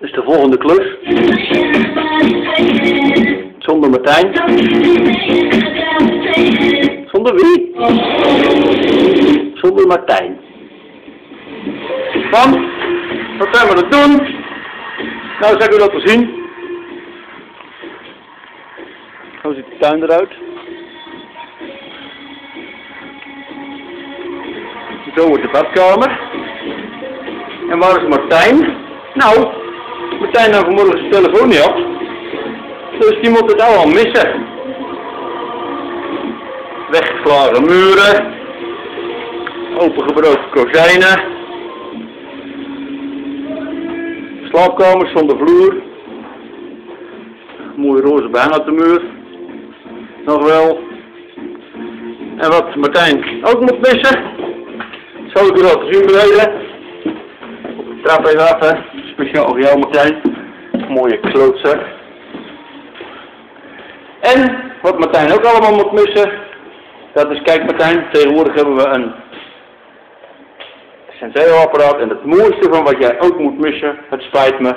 Dus de volgende klus. Zonder Martijn. Zonder wie? Zonder Martijn. Van, wat zijn we dat doen? Nou, zal ik u laten zien. Hoe ziet de tuin eruit? Zo wordt de badkamer. En waar is Martijn? Nou, Martijn nam vanmorgen zijn telefoon niet op. Dus die moet het al missen. Weggeslagen muren. Opengebroken kozijnen. Slaapkamers zonder vloer. Mooie roze baan op de muur. Nog wel. En wat Martijn ook moet missen. Ik u laten zien beneden. Trap even af. Speciaal voor jou, Martijn. Mooie klootzak. En, wat Martijn ook allemaal moet missen, dat is, kijk Martijn, tegenwoordig hebben we een Senseo-apparaat en het mooiste van wat jij ook moet missen, het spijt me,